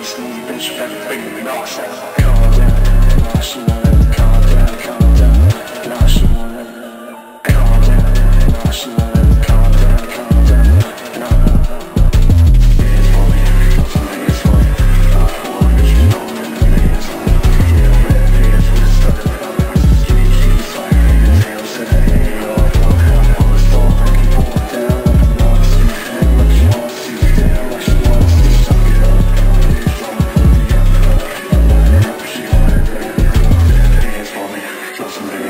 Bitch, better it out. Calm down,